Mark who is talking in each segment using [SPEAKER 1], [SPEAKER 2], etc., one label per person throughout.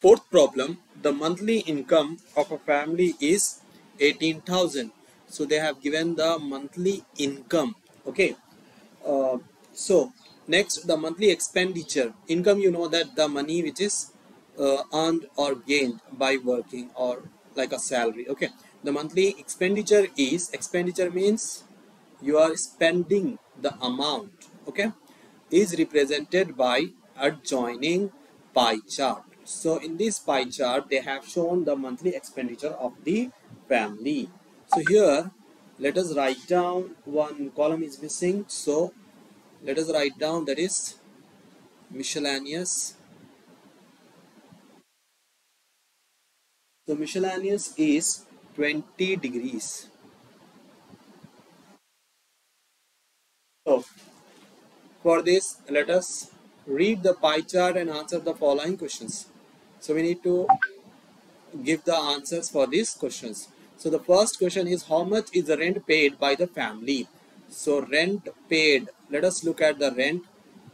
[SPEAKER 1] Fourth problem, the monthly income of a family is 18,000. So they have given the monthly income. Okay. Uh, so next, the monthly expenditure. Income, you know that the money which is uh, earned or gained by working or like a salary. Okay. The monthly expenditure is, expenditure means you are spending the amount. Okay. Is represented by adjoining pie chart so in this pie chart, they have shown the monthly expenditure of the family. So here, let us write down one column is missing. So let us write down that is miscellaneous. So miscellaneous is 20 degrees. So for this, let us read the pie chart and answer the following questions. So we need to give the answers for these questions. So the first question is how much is the rent paid by the family? So rent paid, let us look at the rent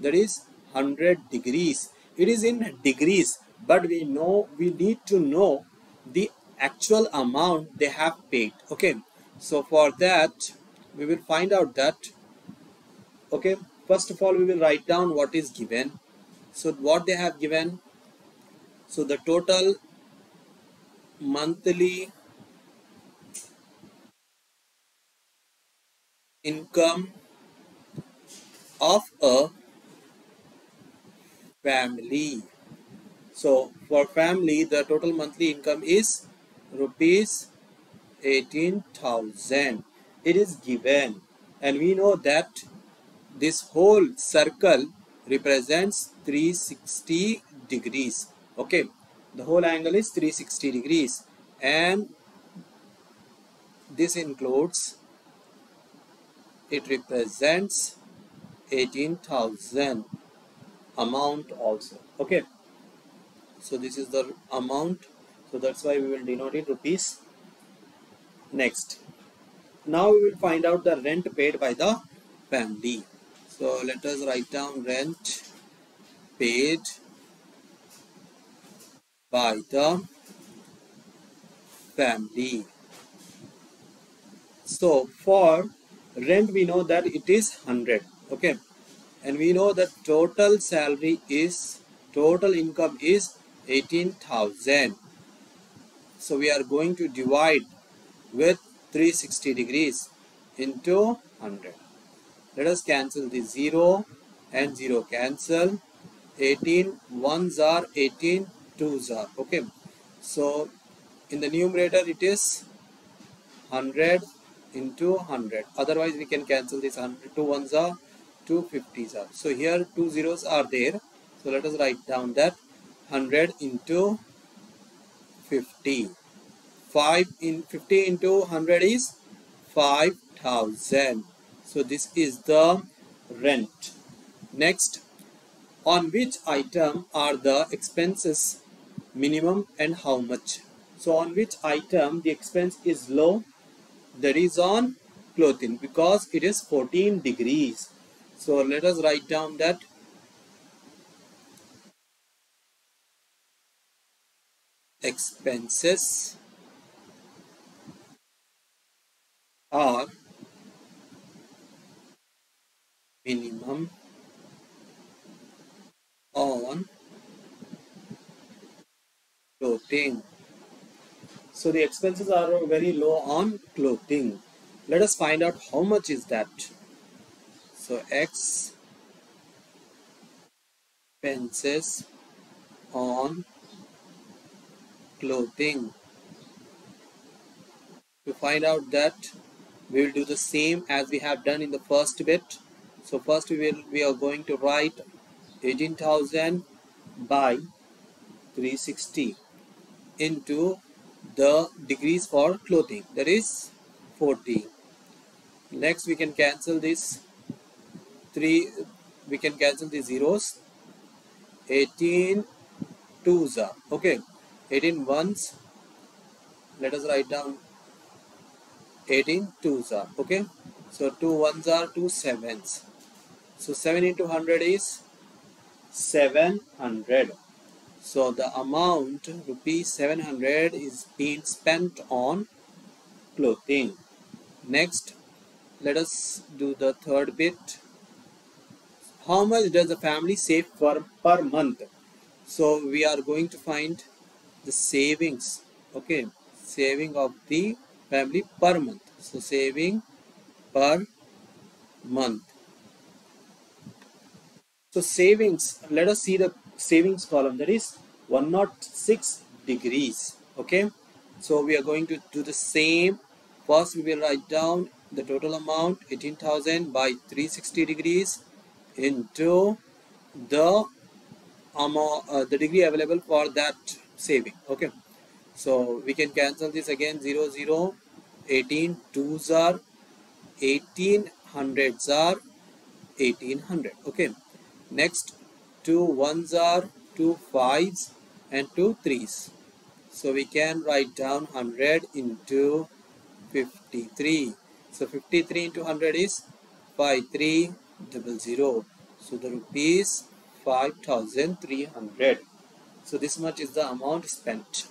[SPEAKER 1] that is 100 degrees. It is in degrees but we know we need to know the actual amount they have paid. Okay. So for that we will find out that okay first of all we will write down what is given. So what they have given so the total monthly income of a family. So for family, the total monthly income is rupees 18,000. It is given and we know that this whole circle represents 360 degrees okay. The whole angle is 360 degrees. And this includes it represents 18,000 amount also. Okay. So this is the amount. So that's why we will denote it rupees. Next. Now we will find out the rent paid by the family. So let us write down rent paid by the family. So for rent we know that it is 100 okay? And we know that total salary is total income is 18,000 so we are going to divide with 360 degrees into 100 let us cancel the 0 and 0 cancel. 18 ones are 18 2's are okay? So in the numerator it is 100 into 100 otherwise we can cancel this 100 two ones are two fifties are. So here two zeros are there. So let us write down that 100 into 50 5 in 50 into 100 is 5000 so this is the rent. Next on which item are the expenses minimum and how much. So on which item the expense is low? That is on clothing because it is 14 degrees. So let us write down that expenses are minimum on clothing. So the expenses are very low on clothing. Let us find out how much is that. So X expenses on clothing. To find out that we will do the same as we have done in the first bit. So first we will we are going to write 18,000 by 360 into the degrees for clothing. That is 40 next we can cancel this 3 we can cancel the zeros. 18 twos are okay. 18 ones let us write down 18 twos are okay. So two ones are two sevens. So 7 into 100 is 700 So the amount rupees 700 is being spent on clothing. Next, let us do the third bit. How much does the family save for per month? So we are going to find the savings. Okay, saving of the family per month. So saving per month. So savings, let us see the savings column that is 106 degrees. Okay, so we are going to do the same. First we will write down the total amount 18,000 by 360 degrees into the amount, uh, the degree available for that saving. Okay, so we can cancel this again 0 0 18 2s are 18 hundreds are 1800 okay next two ones are two fives and two threes. So we can write down 100 into 53 so 53 into 100 is 5300 so the rupees 5300 so this much is the amount spent